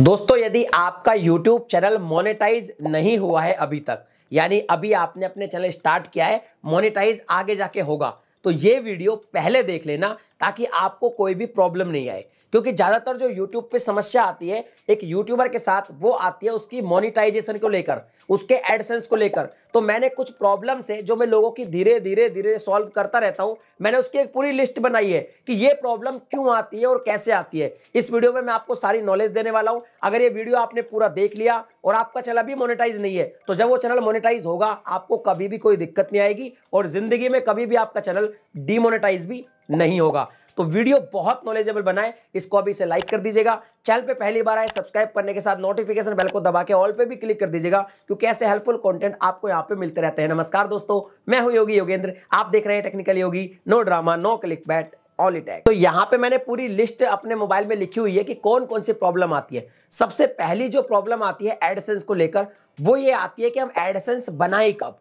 दोस्तों, यदि आपका YouTube चैनल मोनेटाइज नहीं हुआ है अभी तक, यानी अभी आपने अपने चैनल स्टार्ट किया है मोनेटाइज आगे जाके होगा तो ये वीडियो पहले देख लेना ताकि आपको कोई भी प्रॉब्लम नहीं आए। क्योंकि ज़्यादातर जो यूट्यूब पे समस्या आती है, एक यूट्यूबर के साथ वो आती है उसकी मोनिटाइजेशन को लेकर, उसके एडसेंस को लेकर। तो मैंने कुछ प्रॉब्लम्स से, जो मैं लोगों की धीरे धीरे धीरे सॉल्व करता रहता हूँ, मैंने उसकी एक पूरी लिस्ट बनाई है कि ये प्रॉब्लम क्यों आती है और कैसे आती है। इस वीडियो में मैं आपको सारी नॉलेज देने वाला हूँ। अगर ये वीडियो आपने पूरा देख लिया और आपका चैनल अभी मोनिटाइज नहीं है तो जब वो चैनल मोनिटाइज होगा, आपको कभी भी कोई दिक्कत नहीं आएगी और ज़िंदगी में कभी भी आपका चैनल डीमोनेटाइज भी नहीं होगा। तो वीडियो बहुत नॉलेजेबल बनाए, इसको अभी से लाइक कर दीजिएगा। चैनल पे पहली बार आए सब्सक्राइब करने के साथ नोटिफिकेशन बेल को दबा के ऑल पे भी क्लिक कर दीजिएगा, क्योंकि ऐसे हेल्पफुल कंटेंट आपको यहाँ पे मिलते रहते हैं। नमस्कार दोस्तों, मैं हूँ योगी योगेंद्र। आप देख रहे हैं technical Yogi no drama no click bait all इटैक तो यहाँ पे मैंने पूरी लिस्ट अपने मोबाइल में लिखी हुई है कि कौन कौन सी प्रॉब्लम आती है। सबसे पहली जो प्रॉब्लम आती है एडसेंस को लेकर, वो ये आती है कि हम एडसेंस बनाए कब?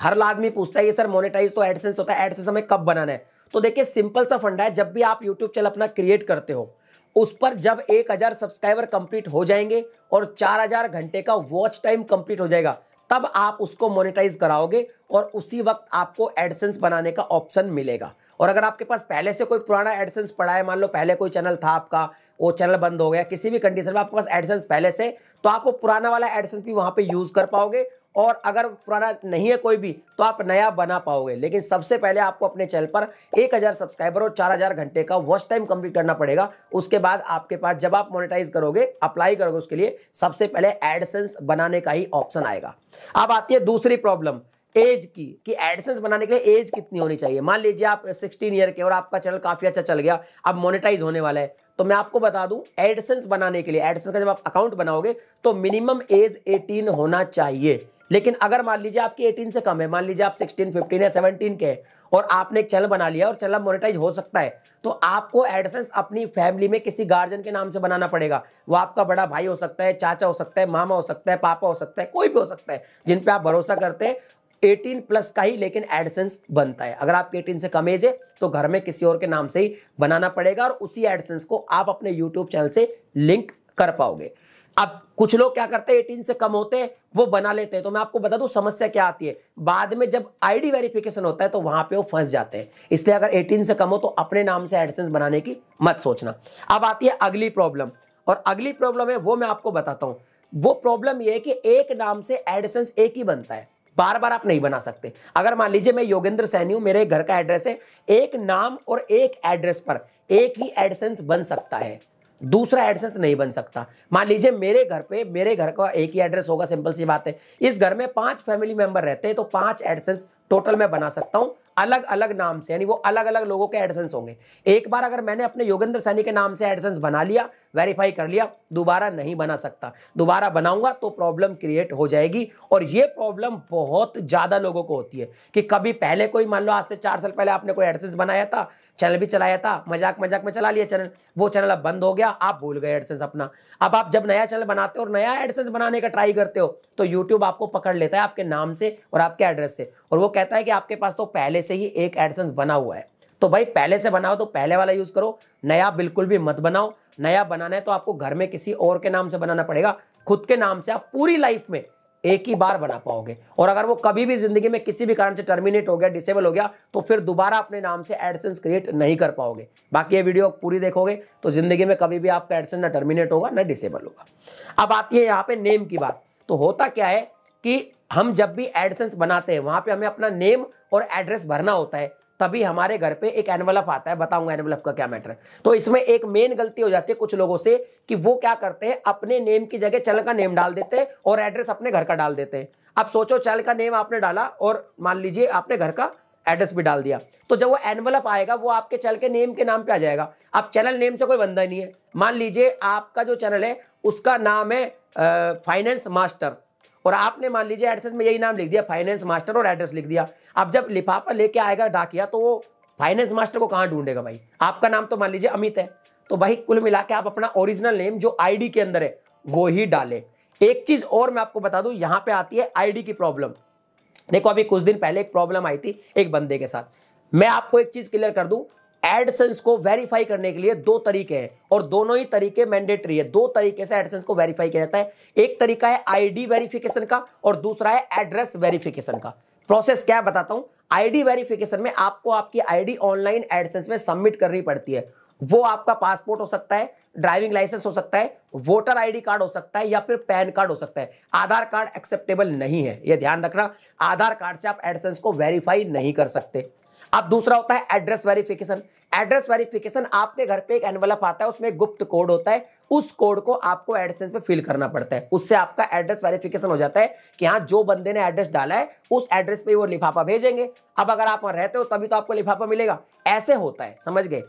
हर आदमी पूछता है कि, सर मोनेटाइज तो एडसेंस होता है एडसेंस हमें कब बनाना है? तो देखिए सिंपल सा फंडा है। जब भी आप यूट्यूब चैनल अपना क्रिएट करते हो, उस पर जब एक हज़ार सब्सक्राइबर कंप्लीट हो जाएँगे और चार हज़ार घंटे का वॉच टाइम कंप्लीट हो जाएगा, तब आप उसको मोनेटाइज कराओगे और उसी वक्त आपको एडसेंस बनाने का ऑप्शन मिलेगा। और अगर आपके पास पहले से कोई पुराना एडसेंस पड़ा है, मान लो पहले कोई चैनल था आपका, वो चैनल बंद हो गया, किसी भी कंडीशन में आपके पास एडसेंस पहले से तो आप वो पुराना वाला एडसेंस भी वहाँ पे यूज़ कर पाओगे और अगर पुराना नहीं है कोई भी तो आप नया बना पाओगे। लेकिन सबसे पहले आपको अपने चैनल पर 1000 सब्सक्राइबर और 4000 घंटे का वॉच टाइम कंप्लीट करना पड़ेगा। उसके बाद आपके पास जब आप मोनेटाइज करोगे अप्लाई करोगे उसके लिए, सबसे पहले एडसेंस बनाने का ही ऑप्शन आएगा। अब आती है दूसरी प्रॉब्लम एज की कि एडसेंस बनाने के लिए एज कितनी होनी चाहिए? मान लीजिए आप 16 ईयर के और आपका चैनल काफ़ी अच्छा चल गया अब मोनेटाइज होने वाला है तो मैं आपको बता दूँ एडसेंस बनाने के लिए एडसेंस का जब आप अकाउंट बनाओगे तो मिनिमम एज 18 होना चाहिए। लेकिन अगर मान लीजिए आपकी 18 से कम है मान लीजिए आप 16, 15 या 17 के और आपने एक चैनल बना लिया और चैनल मोनेटाइज हो सकता है तो आपको एडसेंस अपनी फैमिली में किसी गार्जियन के नाम से बनाना पड़ेगा। वो आपका बड़ा भाई हो सकता है चाचा हो सकता है मामा हो सकता है पापा हो सकता है कोई भी हो सकता है जिन पे आप भरोसा करते हैं 18 प्लस का ही लेकिन एडसेंस बनता है। अगर आपके 18 से कम एज है तो घर में किसी और के नाम से ही बनाना पड़ेगा और उसी एडसेंस को आप अपने यूट्यूब चैनल से लिंक कर पाओगे। अब कुछ लोग क्या करते हैं, एटीन से कम होते हैं, वो बना लेते हैं। तो मैं आपको बता दूँ, समस्या क्या आती है? बाद में जब आईडी वेरिफिकेशन होता है तो वहाँ पे वो फंस जाते हैं। इसलिए अगर 18 से कम हो तो अपने नाम से एडसेंस बनाने की मत सोचना। अब आती है अगली प्रॉब्लम, और अगली प्रॉब्लम है, वो मैं आपको बताता हूँ। वो प्रॉब्लम ये है कि एक नाम से एडसेंस एक ही बनता है। बार बार आप नहीं बना सकते। अगर मान लीजिए मैं योगेंद्र सैनी हूँ, मेरे घर का एड्रेस है, एक नाम और एक एड्रेस पर एक ही एडसेंस बन सकता है। दूसरा एड्रेस नहीं बन सकता। मान लीजिए मेरे घर पे, मेरे घर का एक ही एड्रेस होगा, सिंपल सी बात है। इस घर में पाँच फैमिली मेंबर रहते हैं तो पाँच एडसेंस टोटल मैं बना सकता हूँ। अलग अलग नाम से, यानी वो अलग अलग लोगों के एडसेंस होंगे। एक बार अगर मैंने अपने योगेंद्र सैनी के नाम से एडसेंस बना लिया वेरीफाई कर लिया, दोबारा नहीं बना सकता। दोबारा बनाऊँगा तो प्रॉब्लम क्रिएट हो जाएगी, और ये प्रॉब्लम बहुत ज़्यादा लोगों को होती है कि कभी पहले कोई, मान लो आज से चार साल पहले आपने कोई एडसेंस बनाया था चैनल भी चलाया था, मज़ाक मज़ाक में चला लिया चैनल। वो चैनल अब बंद हो गया, आप भूल गए एडसेंस अपना। अब आप जब नया चैनल बनाते हो और नया एडसेंस बनाने का ट्राई करते हो तो यूट्यूब आपको पकड़ लेता है आपके नाम से और आपके एड्रेस से। और वो कहता है कि आपके पास तो पहले से ही एक एडसेंस बना हुआ है। तो भाई, पहले से बनाओ तो पहले वाला यूज़ करो। नया बिल्कुल भी मत बनाओ। नया बनाना है तो आपको घर में किसी और के नाम से बनाना पड़ेगा। खुद के नाम से आप पूरी लाइफ में एक ही बार बना पाओगे। और अगर वो कभी भी ज़िंदगी में किसी भी कारण से टर्मिनेट हो गया डिसेबल हो गया तो फिर दोबारा अपने नाम से एडसेंस क्रिएट नहीं कर पाओगे। बाकी ये वीडियो पूरी देखोगे तो ज़िंदगी में कभी भी आपका एडसेंस ना टर्मिनेट होगा, ना डिसेबल होगा। अब आती है यहाँ पे नेम की बात। तो होता क्या है कि हम जब भी एडसेंस बनाते हैं, वहाँ पे हमें अपना नेम और एड्रेस भरना होता है। तभी हमारे घर पे एक एनवलप आता है, बताऊँगा एनवलप का क्या मैटर तो इसमें एक मेन गलती हो जाती है कुछ लोगों से कि वो क्या करते हैं, अपने नेम की जगह चैनल का नेम डाल देते हैं और एड्रेस अपने घर का डाल देते हैं। अब सोचो, चल का नेम आपने डाला और मान लीजिए आपने घर का एड्रेस भी डाल दिया। तो जब वो एनवलप आएगा, वो आपके चैनल के नेम के नाम पे आ जाएगा। अब चैनल नेम से कोई बंदा नहीं है। मान लीजिए आपका जो चैनल है, उसका नाम है फाइनेंस मास्टर और आपने मान लीजिए एड्रेस में यही नाम लिख दिया फाइनेंस मास्टर और एड्रेस लिख दिया। अब जब लिफाफा लेके आएगा डाकिया तो वो फाइनेंस मास्टर को कहाँ ढूंढेगा भाई? आपका नाम तो मान लीजिए अमित है। तो भाई कुल मिला आप अपना ओरिजिनल नेम जो आईडी के अंदर है, वो ही डाले। एक चीज़ और मैं आपको बता दूँ, यहाँ पे आती है आईडी की प्रॉब्लम देखो, अभी कुछ दिन पहले एक प्रॉब्लम आई थी एक बंदे के साथ। मैं आपको एक चीज़ क्लियर कर दूँ एडसेंस को वेरीफाई करने के लिए दो तरीके हैं और दोनों ही तरीके मैंडेटरी है। दो तरीके से एडसेंस को वेरीफाई किया जाता है। एक तरीका है आईडी वेरिफिकेशन का और दूसरा है एड्रेस वेरिफिकेशन का। प्रोसेस क्या बताता हूँ? आईडी वेरिफिकेशन में आपको आपकी आईडी ऑनलाइन एडसेंस में सबमिट करनी पड़ती है। वो आपका पासपोर्ट हो सकता है ड्राइविंग लाइसेंस हो सकता है वोटर आईडी कार्ड हो सकता है या फिर पैन कार्ड हो सकता है। आधार कार्ड एक्सेप्टेबल नहीं है। यह ध्यान रखना, आधार कार्ड से आप एडसेंस को वेरीफाई नहीं कर सकते। अब दूसरा होता है एड्रेस वेरिफिकेशन एड्रेस वेरिफिकेशन आपके घर पे एक एनवलप आता है, उसमें गुप्त कोड होता है, उस कोड को आपको एडसेंस पे फिल करना पड़ता है। उससे आपका एड्रेस वेरिफिकेशन हो जाता है कि हाँ जो बंदे ने एड्रेस डाला है, उस एड्रेस पे वो लिफाफा भेजेंगे। अब अगर आप वहाँ रहते हो, तभी तो आपको लिफाफा मिलेगा। ऐसे होता है, समझ गए?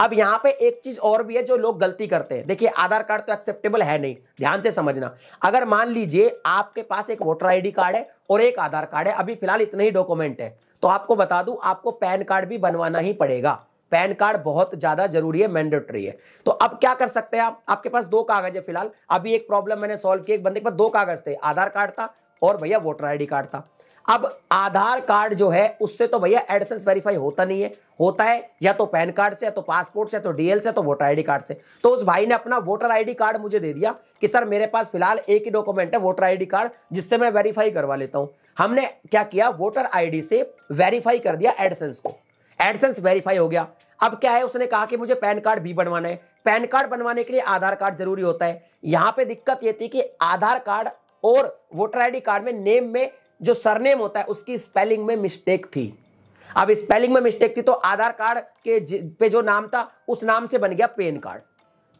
अब यहाँ पे एक चीज़ और भी है जो लोग गलती करते हैं। देखिए, आधार कार्ड तो एक्सेप्टेबल है नहीं, ध्यान से समझना। अगर मान लीजिए आपके पास एक वोटर आईडी कार्ड है और एक आधार कार्ड है, अभी फ़िलहाल इतने ही डॉक्यूमेंट है। तो आपको बता दूँ, आपको पैन कार्ड भी बनवाना ही पड़ेगा। पैन कार्ड बहुत ज़्यादा ज़रूरी है मैंडेटरी है। तो अब क्या कर सकते हैं आप? आपके पास दो कागज़ है फ़िलहाल। अभी एक प्रॉब्लम मैंने सॉल्व किया एक बंदे के पास दो कागज़ थे, आधार कार्ड था और भैया वोटर आईडी कार्ड था। अब आधार कार्ड जो है, उससे तो भैया एडसेंस वेरीफाई होता नहीं है। होता है, या तो पैन कार्ड से, या तो पासपोर्ट से तो डीएल से तो वोटर आईडी कार्ड से। तो उस भाई ने अपना वोटर आईडी कार्ड मुझे दे दिया कि, सर, मेरे पास फ़िलहाल एक ही डॉक्यूमेंट है, वोटर आईडी कार्ड, जिससे मैं वेरीफाई करवा लेता हूँ। हमने क्या किया, वोटर आईडी से वेरीफाई कर दिया एडसेंस को। एडसेंस वेरीफाई हो गया। अब क्या है, उसने कहा कि मुझे पैन कार्ड भी बनवाना है। पैन कार्ड बनवाने के लिए आधार कार्ड ज़रूरी होता है। यहाँ पे दिक्कत ये थी कि आधार कार्ड और वोटर आईडी कार्ड में नेम में जो सरनेम होता है, उसकी स्पेलिंग में मिस्टेक थी। अब स्पेलिंग में मिस्टेक थी तो आधार कार्ड के पे जो नाम था, उस नाम से बन गया पेन कार्ड।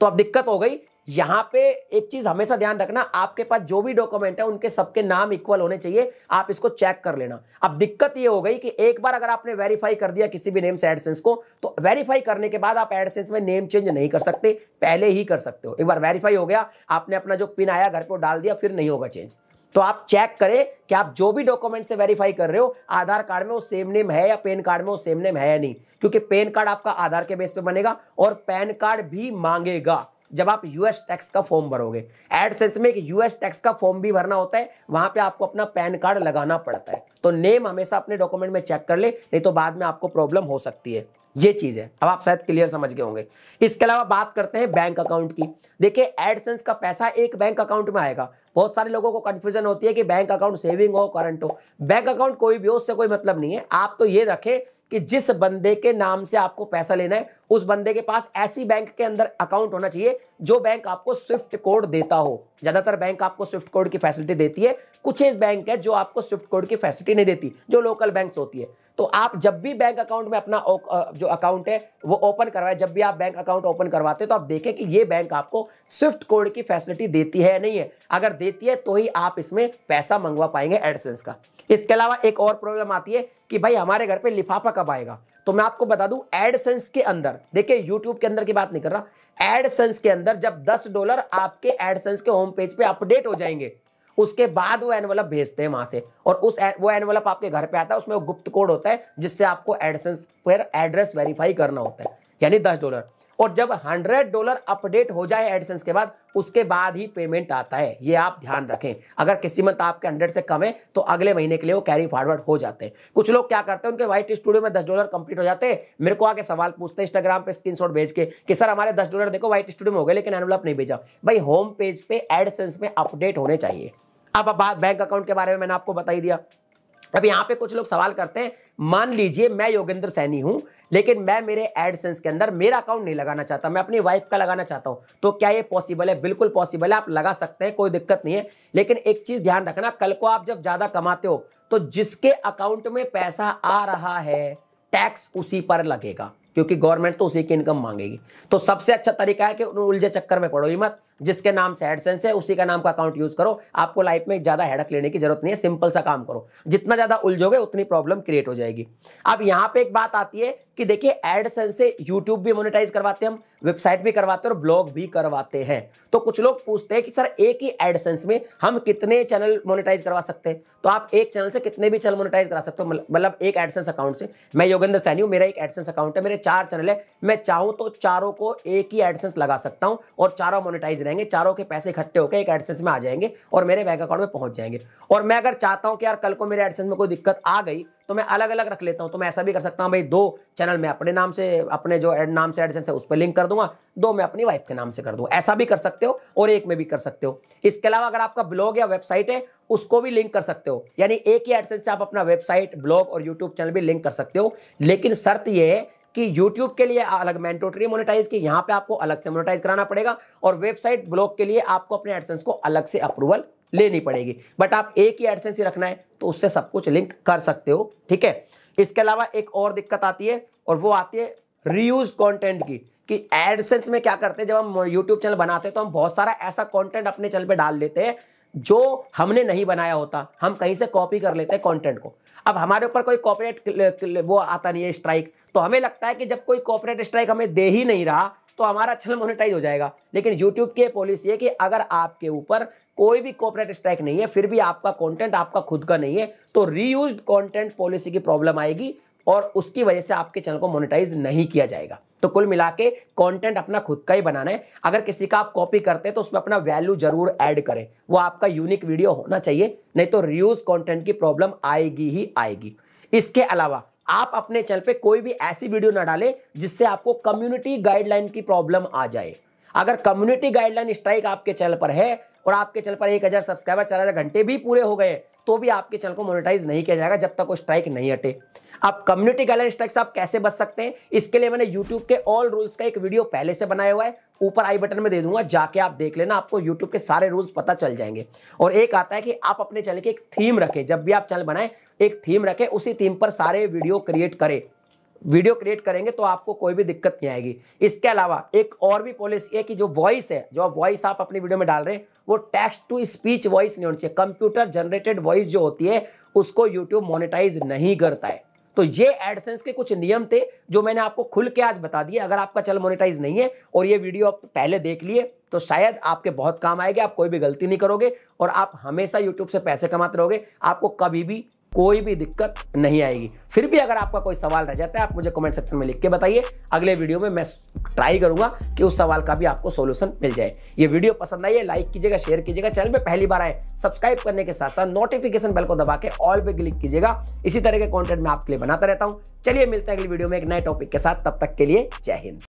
तो अब दिक्कत हो गई। यहाँ पे एक चीज़ हमेशा ध्यान रखना, आपके पास जो भी डॉक्यूमेंट है, उनके सबके नाम इक्वल होने चाहिए। आप इसको चेक कर लेना। अब दिक्कत ये हो गई कि एक बार अगर आपने वेरीफाई कर दिया किसी भी नेम से एडसेंस को तो वेरीफाई करने के बाद आप एडसेंस में नेम चेंज नहीं कर सकते। पहले ही कर सकते हो। एक बार वेरीफाई हो गया, आपने अपना जो पिन आया, घर पर डाल दिया, फिर नहीं होगा चेंज तो आप चेक करें कि आप जो भी डॉक्यूमेंट से वेरीफाई कर रहे हो, आधार कार्ड में वो सेम नेम है या पैन कार्ड में वो सेम नेम है या नहीं? क्योंकि पैन कार्ड आपका आधार के बेस पे बनेगा और पैन कार्ड भी मांगेगा जब आप यूएस टैक्स का फॉर्म भरोगे। एडसेंस में एक यूएस टैक्स का फॉर्म भी भरना होता है, वहाँ पे आपको अपना पैन कार्ड लगाना पड़ता है। तो नेम हमेशा अपने डॉक्यूमेंट में चेक कर ले, नहीं तो बाद में आपको प्रॉब्लम हो सकती है। ये चीज़ है। अब आप शायद क्लियर समझ गए होंगे। इसके अलावा बात करते हैं बैंक अकाउंट की। देखिए एडसेंस का पैसा एक बैंक अकाउंट में आएगा। बहुत सारे लोगों को कंफ्यूजन होती है कि बैंक अकाउंट सेविंग हो करंट हो। बैंक अकाउंट कोई भी हो, उससे कोई मतलब नहीं है। आप तो ये रखें कि जिस बंदे के नाम से आपको पैसा लेना है उस बंदे के पास ऐसी बैंक के अंदर अकाउंट होना चाहिए जो बैंक आपको स्विफ्ट कोड देता हो। ज़्यादातर बैंक आपको स्विफ्ट कोड की फैसिलिटी देती है। कुछ एक बैंक है जो आपको स्विफ्ट कोड की फैसिलिटी नहीं देती, जो लोकल बैंक होती है। तो आप जब भी बैंक अकाउंट में अपना जो अकाउंट है, वो ओपन करवाए। जब भी आप बैंक अकाउंट ओपन करवाते हैं तो आप देखें कि ये बैंक आपको स्विफ्ट कोड की फैसिलिटी देती है या नहीं है। अगर देती है तो ही आप इसमें पैसा मंगवा पाएँगे एडसेंस का। इसके अलावा एक और प्रॉब्लम आती है कि भाई हमारे घर पे लिफाफा कब आएगा? तो मैं आपको बता दूँ एडसेंस के अंदर, देखिए यूट्यूब के अंदर की बात नहीं कर रहा एडसेंस के अंदर जब 10 डॉलर आपके एडसेंस के होम पेज पे अपडेट हो जाएँगे, उसके बाद वो एनवलप भेजते हैं वहाँ से, और उस वो एनवलप आपके घर पे आता है, उसमें वो गुप्त कोड होता है, जिससे आपको एडसेंस पर एड्रेस वेरीफाई करना होता है, यानी दस डॉलर। और जब 100 डॉलर अपडेट हो जाए एडसेंस के बाद, उसके बाद ही पेमेंट आता है। ये आप ध्यान रखें। अगर किसी मंथ आपके 100 से कम है तो अगले महीने के लिए वो कैरी फॉरवर्ड हो जाते हैं। कुछ लोग क्या करते हैं? उनके व्हाइट स्टूडियो में 10 डॉलर कंप्लीट हो जाते हैं। मेरे को आके सवाल पूछते हैं इंस्टाग्राम पे स्क्रीनशॉट भेज के कि, सर, हमारे दस डॉलर देखो व्हाइट स्टूडियो में हो गए, लेकिन एनवलप नहीं भेजा। भाई होम पेज पे एडसेंस में अपडेट होने चाहिए। अब बात बैंक अकाउंट के बारे में मैंने आपको बताई दिया। अब यहाँ पे कुछ लोग सवाल करते हैं। मान लीजिए मैं योगेंद्र सैनी हूँ। लेकिन मैं मेरे एडसेंस के अंदर मेरा अकाउंट नहीं लगाना चाहता, मैं अपनी वाइफ का लगाना चाहता हूँ। तो क्या ये पॉसिबल है? बिल्कुल पॉसिबल है, आप लगा सकते हैं, कोई दिक्कत नहीं है। लेकिन एक चीज़ ध्यान रखना, कल को आप जब ज़्यादा कमाते हो तो जिसके अकाउंट में पैसा आ रहा है टैक्स उसी पर लगेगा, क्योंकि गवर्नमेंट तो उसी की इनकम मांगेगी। तो सबसे अच्छा तरीका है कि उलझे चक्कर में पड़ो ही मत जिसके नाम से एडसेंस है, उसी का नाम का अकाउंट यूज़ करो। आपको लाइफ में ज़्यादा हेडक लेने की ज़रूरत नहीं है सिंपल सा काम करो। जितना ज़्यादा उलझोगे, उतनी प्रॉब्लम क्रिएट हो जाएगी। अब यहाँ पे एक बात आती है कि देखिए एडसेंस से यूट्यूब भी मोनिटाइज करवाते हैं हम वेबसाइट भी करवाते हैं और ब्लॉग भी करवाते हैं। तो कुछ लोग पूछते हैं कि, सर, एक ही एडसेंस में हम कितने चैनल मोनिटाइज करवा सकते हैं? तो आप एक चैनल से कितने भी चैनल मोनिटाइज करा सकते हो। मतलब एक एडसेंस अकाउंट से। मैं योगेंद्र सैनी हूँ, मेरा एक एडसेंस अकाउंट है, मेरे चार चैनल है। मैं चाहूँ तो चारों को एक ही एडसेंस लगा सकता हूँ और चारों मोनिटाइज रहेंगे, चारों के पैसे इकट्ठे होकर एक एडसेंस में आ जाएँगे और मेरे बैंक अकाउंट में पहुँच जाएँगे। और मैं अगर चाहता हूँ कि यार कल को मेरे एडसेंस में कोई दिक्कत आ गई तो मैं अलग अलग रख लेता हूँ। तो मैं ऐसा भी कर सकता हूँ, भाई दो चैनल में अपने नाम से, अपने जो एड नाम से एडसेंस है, उस पर लिंक कर दूँगा, दो मैं अपनी वाइफ के नाम से कर दूँगा। ऐसा भी कर सकते हो और एक में भी कर सकते हो। इसके अलावा अगर आपका ब्लॉग या वेबसाइट है, उसको भी लिंक कर सकते हो। यानी एक ही एडसेंस से आप अपना वेबसाइट ब्लॉग और यूट्यूब चैनल भी लिंक कर सकते हो। लेकिन शर्त यह है कि YouTube के लिए अलग मैंडेटरी मोनेटाइज की यहाँ पे आपको अलग से मोनेटाइज कराना पड़ेगा और वेबसाइट ब्लॉग के लिए आपको अपने एडसेंस को अलग से अप्रूवल लेनी पड़ेगी। बट आप एक ही एडसेंस ही रखना है तो उससे सब कुछ लिंक कर सकते हो, ठीक है? इसके अलावा एक और दिक्कत आती है और वो आती है रीयूज कंटेंट की, कि एडसेंस में क्या करते हैं? जब हम यूट्यूब चैनल बनाते हैं तो हम बहुत सारा ऐसा कंटेंट अपने चैनल पे डाल लेते हैं जो हमने नहीं बनाया होता, हम कहीं से कॉपी कर लेते हैं कंटेंट को। अब हमारे ऊपर कोई कॉपरेट वो आता नहीं है स्ट्राइक तो हमें लगता है कि जब कोई कॉपरेट स्ट्राइक हमें दे ही नहीं रहा तो हमारा चैनल मोनिटाइज हो जाएगा। लेकिन यूट्यूब की पॉलिसी है कि अगर आपके ऊपर कोई भी कॉपरेट स्ट्राइक नहीं है, फिर भी आपका कंटेंट आपका खुद का नहीं है तो रीयूज कंटेंट पॉलिसी की प्रॉब्लम आएगी और उसकी वजह से आपके चैनल को मोनिटाइज नहीं किया जाएगा। तो कुल मिला के कॉन्टेंट अपना खुद का ही बनाना है। अगर किसी का आप कॉपी करते हैं तो उसमें अपना वैल्यू ज़रूर ऐड करें। वो आपका यूनिक वीडियो होना चाहिए, नहीं तो रियूज कॉन्टेंट की प्रॉब्लम आएगी ही आएगी। इसके अलावा, आप अपने चैनल पे कोई भी ऐसी वीडियो ना डालें, जिससे आपको कम्युनिटी गाइडलाइन की प्रॉब्लम आ जाए। अगर कम्युनिटी गाइडलाइन स्ट्राइक आपके चैनल पर है और आपके चैनल पर एक हज़ार सब्सक्राइबर, चार हज़ार घंटे भी पूरे हो गए तो भी आपके चैनल को मोनेटाइज नहीं किया जाएगा जब तक वो स्ट्राइक नहीं हटे। आप कम्युनिटी गाइडलाइन स्ट्राइक से आप कैसे बच सकते हैं? इसके लिए मैंने यूट्यूब के ऑल रूल्स का एक वीडियो पहले से बनाया हुआ है। ऊपर आई बटन में दे दूँगा, जाके आप देख लेना, आपको यूट्यूब के सारे रूल्स पता चल जाएँगे। और एक आता है कि आप अपने चैनल की एक थीम रखें, जब भी आप चैनल बनाए, एक थीम रखें, उसी थीम पर सारे वीडियो क्रिएट करें। वीडियो क्रिएट करेंगे तो आपको कोई भी दिक्कत नहीं आएगी। इसके अलावा एक और भी पॉलिसी है कि जो वॉइस है, जो वॉइस आप अपनी वीडियो में डाल रहे हैं, वो टेक्स्ट टू स्पीच वॉइस नहीं होनी चाहिए। कंप्यूटर जनरेटेड वॉइस जो होती है, उसको यूट्यूब मोनिटाइज नहीं करता है। तो ये एडसेंस के कुछ नियम थे, जो मैंने आपको खुल के आज बता दिए। अगर आपका चल मोनिटाइज नहीं है और ये वीडियो आप पहले देख लिए तो शायद आपके बहुत काम आएगा, आप कोई भी गलती नहीं करोगे और आप हमेशा यूट्यूब से पैसे कमाते रहोगे। आपको कभी भी कोई भी दिक्कत नहीं आएगी। फिर भी अगर आपका कोई सवाल रह जाता है, आप मुझे कमेंट सेक्शन में लिख के बताइए। अगले वीडियो में मैं ट्राई करूँगा कि उस सवाल का भी आपको सोल्यूशन मिल जाए। ये वीडियो पसंद आई है लाइक कीजिएगा शेयर कीजिएगा। चैनल में पहली बार आए सब्सक्राइब करने के साथ साथ नोटिफिकेशन बेल को दबा के ऑल पे क्लिक कीजिएगा। इसी तरह के कॉन्टेंट मैं आपके लिए बनाता रहता हूँ। चलिए मिलते हैं अगली वीडियो में एक नए टॉपिक के साथ। तब तक के लिए जय हिंद।